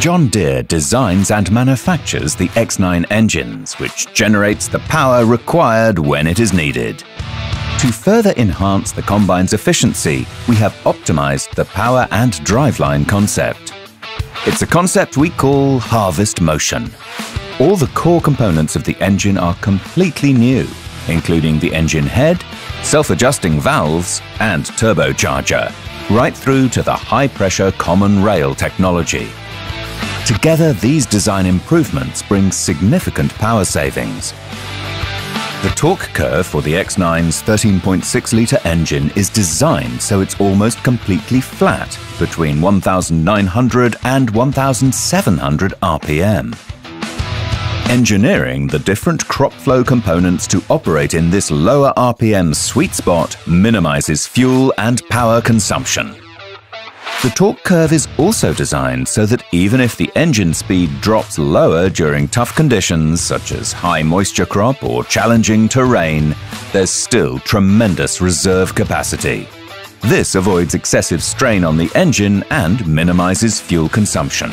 John Deere designs and manufactures the X9 engines, which generates the power required when it is needed. To further enhance the combine's efficiency, we have optimized the power and driveline concept. It's a concept we call Harvest Motion. All the core components of the engine are completely new, including the engine head, self-adjusting valves and turbocharger, right through to the high-pressure common rail technology. Together, these design improvements bring significant power savings. The torque curve for the X9's 13.6-litre engine is designed so it's almost completely flat between 1,900 and 1,700 RPM. Engineering the different crop flow components to operate in this lower RPM sweet spot minimizes fuel and power consumption. The torque curve is also designed so that even if the engine speed drops lower during tough conditions such as high moisture crop or challenging terrain, there's still tremendous reserve capacity. This avoids excessive strain on the engine and minimizes fuel consumption.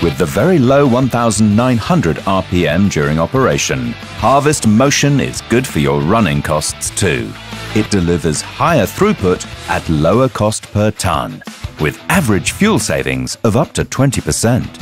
With the very low 1900 RPM during operation, Harvest Motion is good for your running costs too. It delivers higher throughput at lower cost per tonne with average fuel savings of up to 20%.